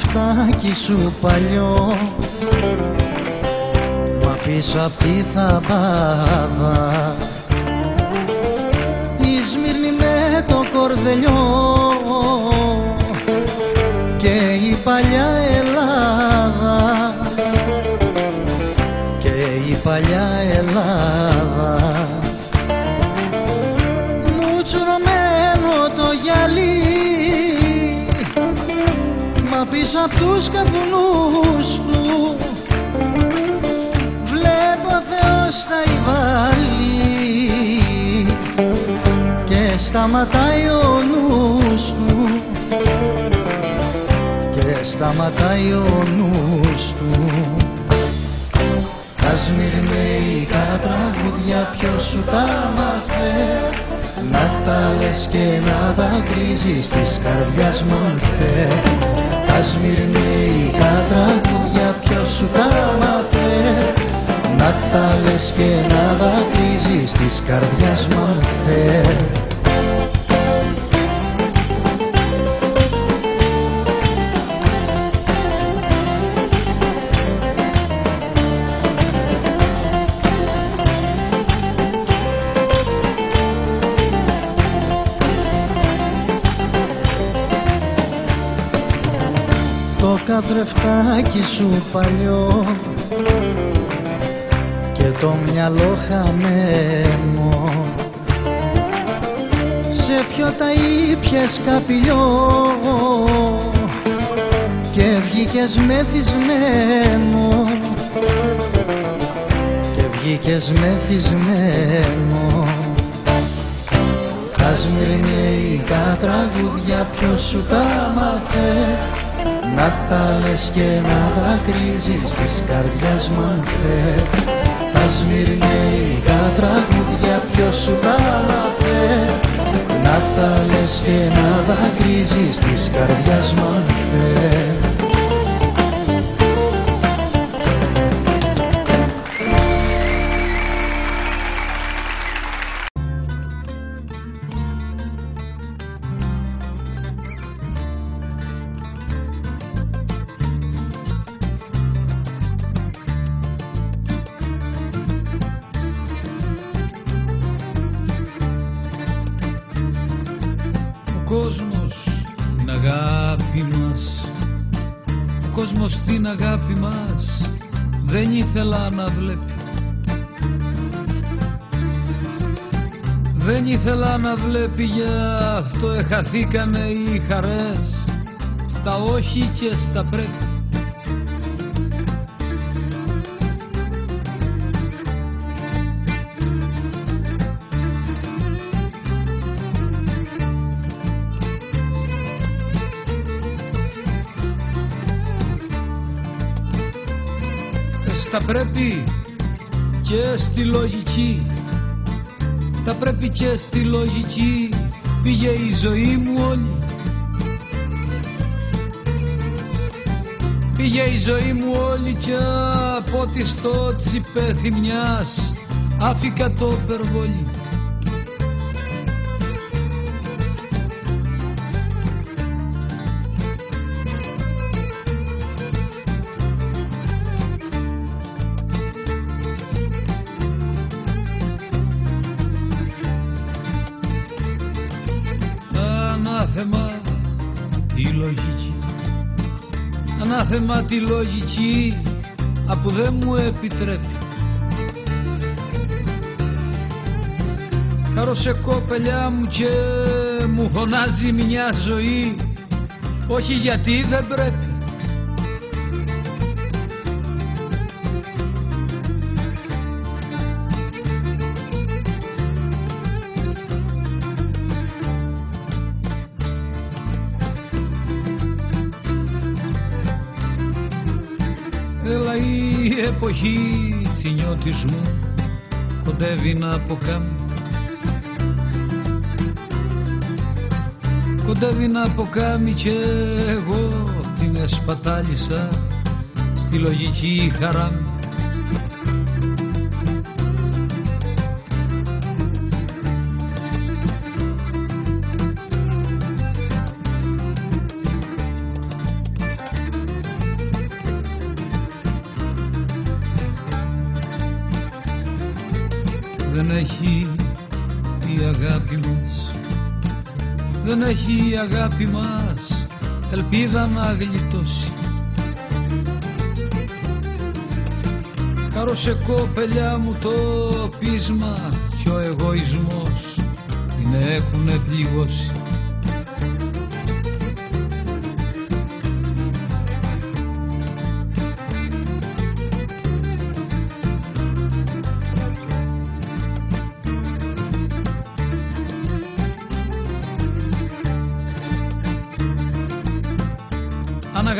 καθρεφτάκι σου παλιό. Μα πίσω απ' τη θαμπάδα. Η Σμύρνη με το κορδελιό πίσω απ' τους καπνούς του. Βλέπω Θεός τα υβάλλει Και σταματάει ο νους του. Και σταματάει ο νους του. Τα σμυρνέικα τραγούδια ποιος σου τα μάθε; Να τα λες και να τα κρίζεις της καρδιάς μου αν θε Τα σμυρνέικα τραγούδια ποιος σου τα μάθε; Να τα λες και να τα κρίζεις της καρδιάς μου αν θε το καθρεφτάκι σου παλιό. Και το μυαλό χαμένο. Σε ποιο τα ήπιες καπηλιό. Και βγήκες μεθυσμένο. Και βγήκες μεθυσμένο. Τα σμυρνέικα τραγούδια ποιος σου τα μάθε να τα λες και να δακρύζεις της καρδιάς μου αν θες. Τα σμυρνέικα τραγούδια ποιος σου τα μάθε Να τα λες και να δακρύζεις της καρδιάς μου αν θες την αγάπη μας Δεν ήθελα να βλέπει. Δεν ήθελα να βλέπει γι' αυτό εχαθήκανε οι χαρές Στα όχι και στα πρέπει Στα πρέπει και στη λογική. Στα πρέπει και στη λογική. Πήγε η ζωή μου όλη. Πήγε η ζωή μου όλη και από ό,τι στο τσιπέθι μιας άφηκα το περβόλι Ανάθεμα τη λογική από δεν μου επιτρέπει. Χαρώσε κοπελιά μου και μου φωνάζει μια ζωή όχι γιατί δεν πρέπει εποχή τσινιώτισμου κοντεύει να αποκάμει. Κοντεύει να αποκάμει και εγώ την εσπατάλησα στη λογική χαρά μου δεν έχει η αγάπη μας ελπίδα να γλιτώσει. Κάρωσε κοπελιά μου το πείσμα κι ο εγωισμός την έχουνε πληγώσει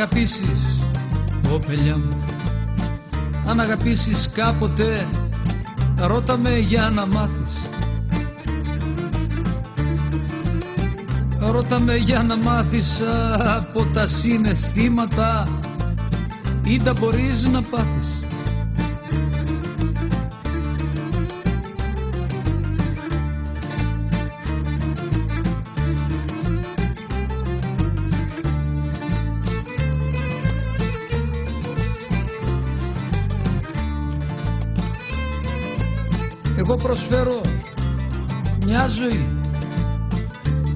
Αν αγαπήσεις, κοπελιά μου. Αν αγαπήσεις κάποτε Ρώτα με για να μάθεις. Ρώτα με για να μάθεις από τα συναισθήματα ή τα μπορείς να πάθεις προσφέρω μια ζωή.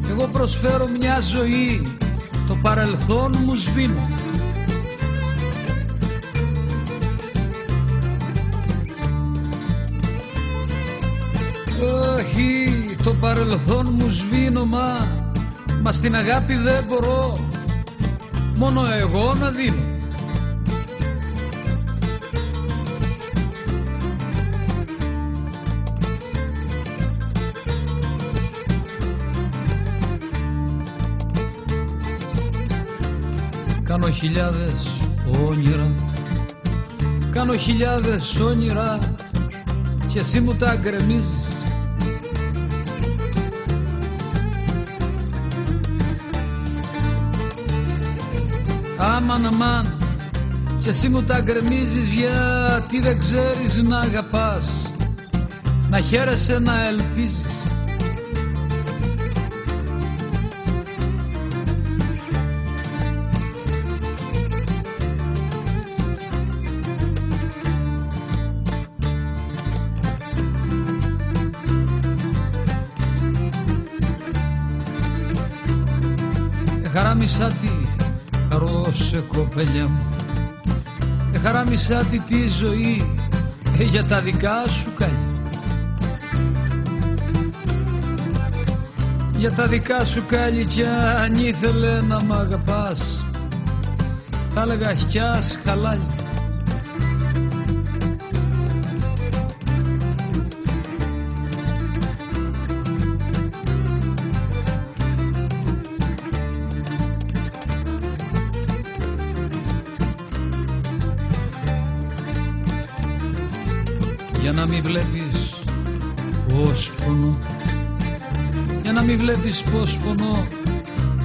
Εγώ προσφέρω μια ζωή. Το παρελθόν μου σβήνω. Όχι το παρελθόν μου σβήνω μα Μα στην αγάπη δεν μπορώ. Μόνο εγώ να δίνω χιλιάδες όνειρα. Κάνω χιλιάδες όνειρα Και εσύ μου τα γκρεμίζεις. Άμαν αμάν Και εσύ μου τα γκρεμίζεις Γιατί δεν ξέρεις να αγαπάς Να χαίρεσαι να ελπίζεις Χαράμισα τη ρώσε κοπέλια μου. Χαράμισα τη τη ζωή ε, για τα δικά σου καλιά. Για τα δικά σου κάλλη κι αν ήθελε να μ' αγαπάς Θα έλεγα χιάς χαλάλι Για να μην βλέπεις πως πονώ. Για να μην βλέπεις πως πονώ.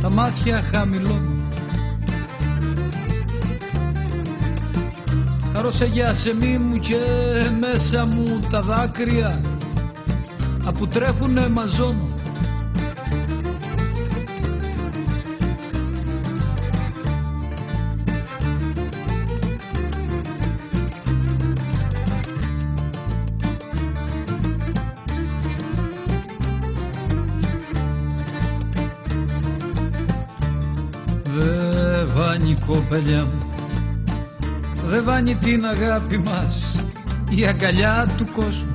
Τα μάτια χαμηλώνω Χαρώσε για σεμί μου και μέσα μου τα δάκρυα Απού τρέχουνε μαζώνω κοπελιά μου. Δε βάνει την αγάπη μας Η αγκαλιά του κόσμου